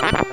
you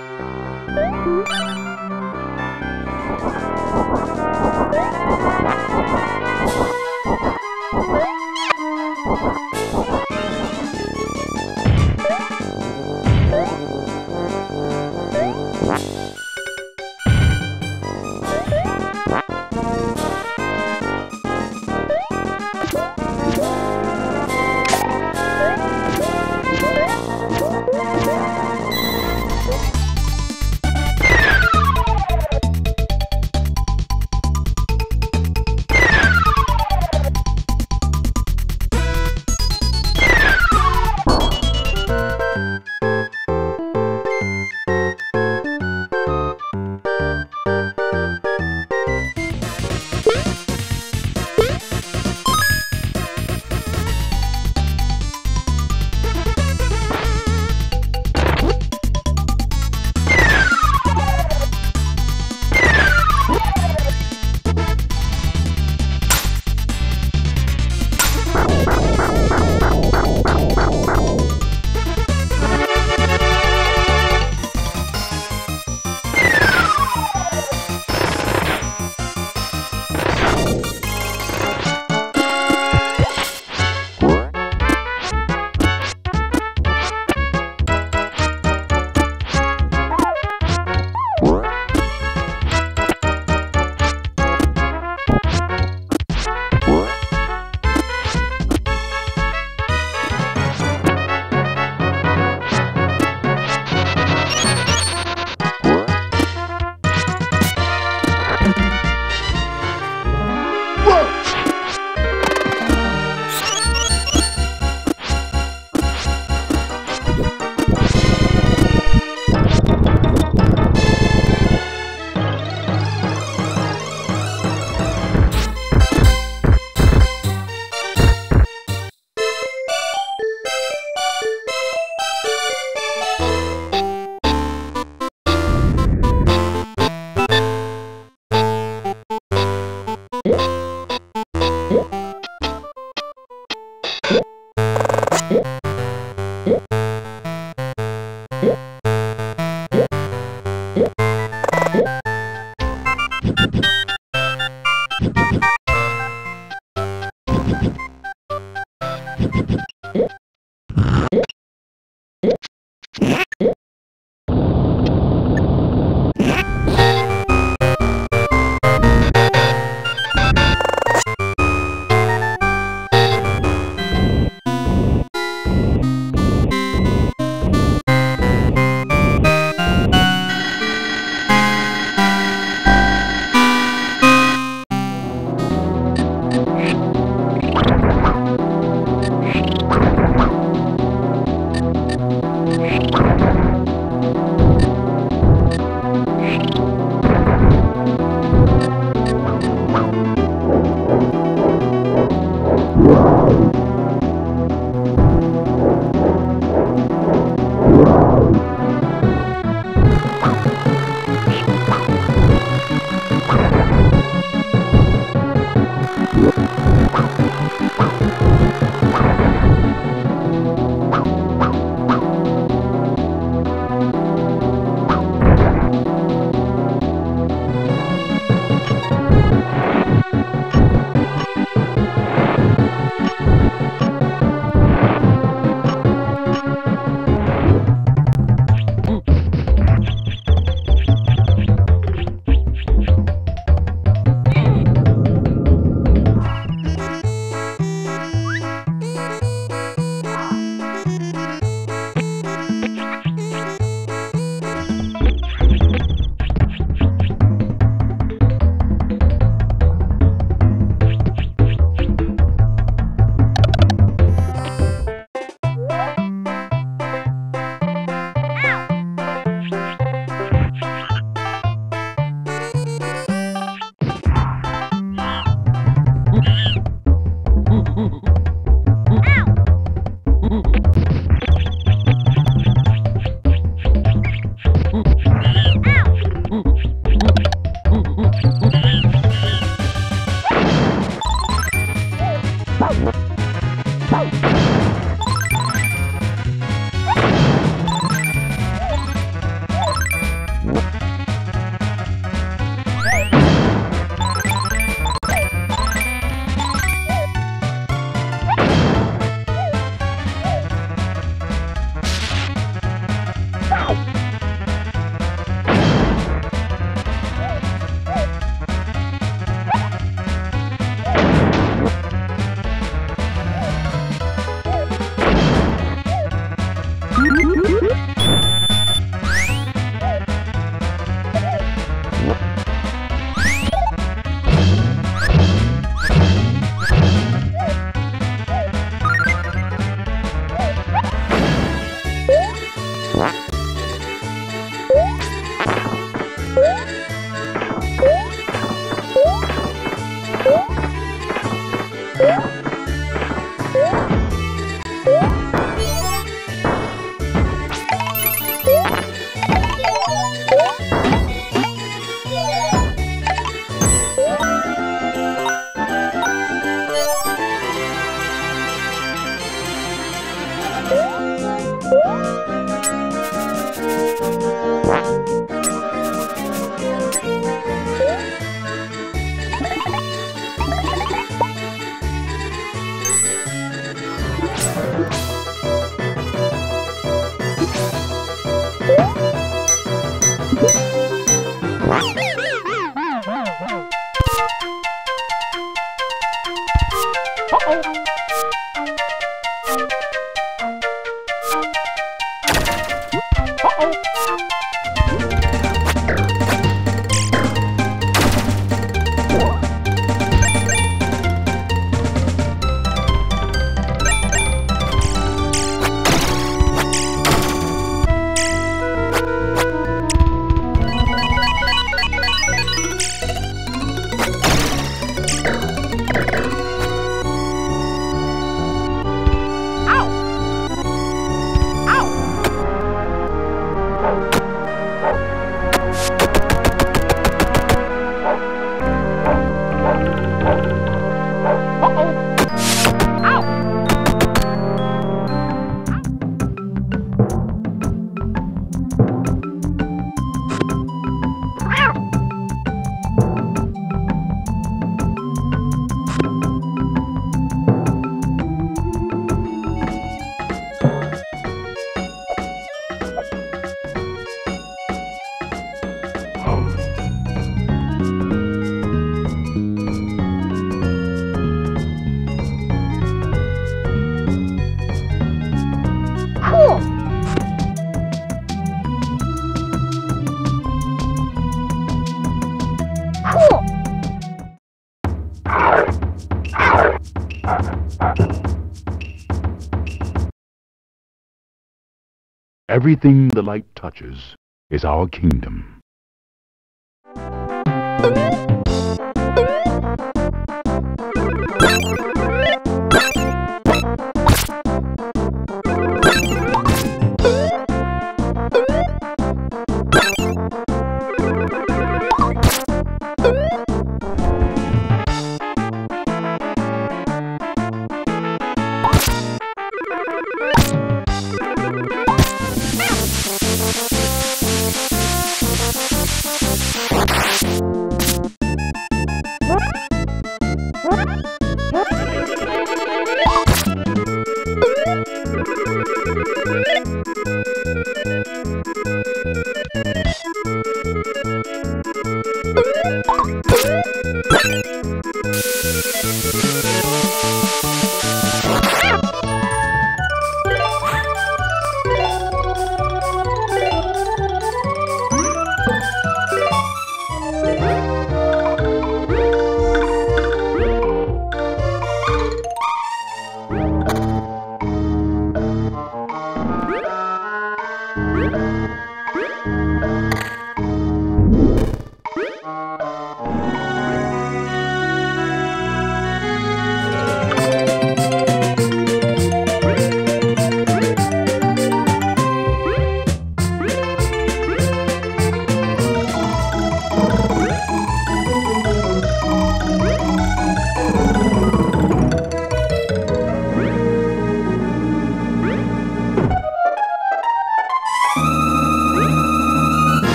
Everything the light touches is our kingdom.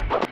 You